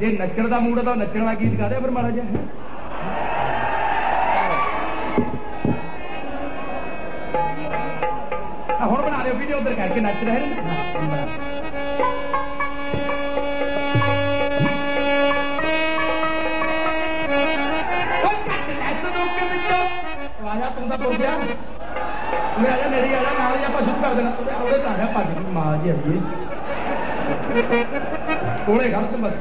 ਜੇ ਨੱਚਣ ਦਾ ਮੂਡ ਹੈ ਤਾਂ ਨੱਚਣ ਵਾਲਾ ਗੀਤ ਗਾ ਦੇ ਫਿਰ ਮਾੜਾ ਜਿਹਾ ਆ ਹੁਣ ਬਣਾ ਲਿਓ ਵੀਡੀਓ ਉਧਰ ਕਰਕੇ ਨੱਚ ਰਹੇ ਨੇ। ਤੂੰ ਕਿ ਆਇਆ ਤੂੰ ਤਾਂ ਟੁੱਟ ਗਿਆ ਉਹ ਆ ਜਾ, ਨੇੜੇ ਨਾਲ ਹੀ ਆਪਾਂ ਸ਼ੁਰੂ ਕਰ ਦੇਣਾ। ਉਹਦੇ ਉਹਦੇ ਭੱਜ ਮਾਂ ਜੀ ਅੜੀਏ ਕੋਲੇ ਘਰ ਤੇ ਮਤ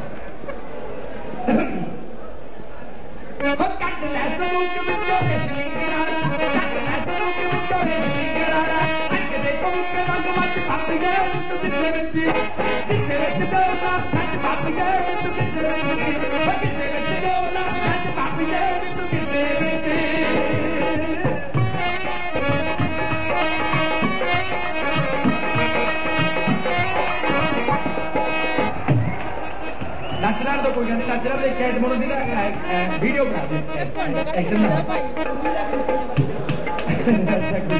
ਵਿੱਚ ਕਿੱਥੇ ਵਿੱਚ ਦੋਨਾ ਸੱਚ ਗਿਆ ਤੂੰ ਕਿੱਥੇ ਵਿੱਚ ਕਿੱਥੇ ਵਿੱਚ ਦੋਨਾ ਸੱਚ ਗਿਆ ਤੂੰ ਕਿੱਥੇ ਵਿੱਚ ਨੱਚਣਾ ਤਾਂ ਕੋਈ ਨਹੀਂ। ਨੱਚਣਾ ਤੇ ਕੈਟ ਮੋਨੋ ਦੀ ਵੀਡੀਓ ਬਣਾ ਦੇ ਐਕਟਰ ਨਾ। ਅੱਛਾ ਕੋਈ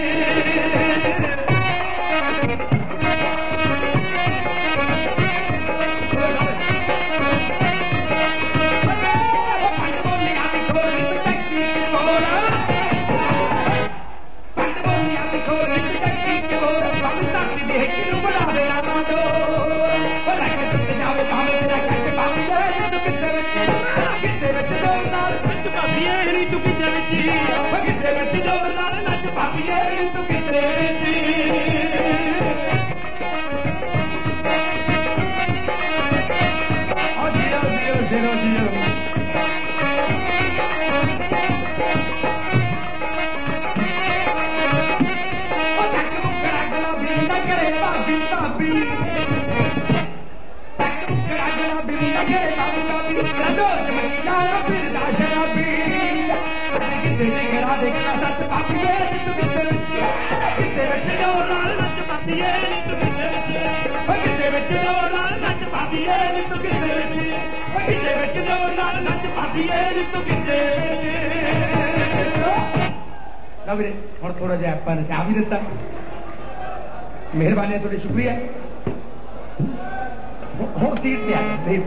ਕਿਨੂੰ ਮਰੋੜਾ ਰਾਂਦਾ ਕਿਤੇ ਵਿੱਚ ਲੋੜਾ ਤੇਰੇ ਸਿਰ ਤੋਂ ਦੀ ਨਾਲ ਪਾਪੀ ਲੱਛਣਾ ਦਾ ਲੋੜਾ ਅੱਜ ਕਿਤੇ ਦੀ ਕਰਾ ਦੇ ਗੱਲਾਂ ਸੱਚ ਪਾਪੀ ਐ ਤੂੰ ਕਿਤੇ ਵਿੱਚ ਕਿਤੇ ਵਿੱਚ ਦੋੜਾ ਓ ਕਿਤੇ ਵਿੱਚ ਦੋੜਾ ਸੱਚ ਪਾਪੀ ਐ ਤੂੰ ਕਿਤੇ ਵਿੱਚ Zero, zero. ਉਹ ਤੱਕ ਦੇ ਘਰਾ ਦੇਖਣਾ ਸੱਚ ਭਾਬੀ ਏ ਤੂੰ ਵਿੱਚ ਜੋ ਨਾਲ ਨੱਚ ਭਾਬੀ ਤੂੰ ਕਿਤੇ ਵਿੱਚ ਉਹ ਵਿੱਚ ਜੋ ਨਾਲ ਨੱਚ ਭਾਬੀ ਤੂੰ ਕਿਤੇ ਵਿੱਚ ਉਹ ਵਿੱਚ ਜੋ ਨਾਲ ਨੱਚ ਭਾਬੀ ਤੂੰ ਕਿਤੇ ਲਓ ਵੀਰੇ, ਹੁਣ ਥੋੜਾ ਜਿਹਾ ਆਪਾਂ ਨੇ ਚਾਹ ਵੀ ਦਿੱਤਾ। ਮਿਹਰਬਾਨੀ ਤੁਹਾਡੀ, ਸ਼ੁਕਰੀਆ। ਹੋਰ ਹੁਣ ਸੀਟ ਤੇ ਆ ਜਾਓ ਵੀਰ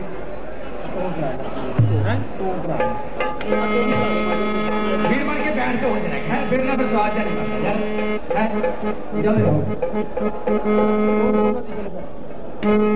ਵੀਰ ਬਣ ਕੇ ਬੈਠ ਕੇ ਹੋ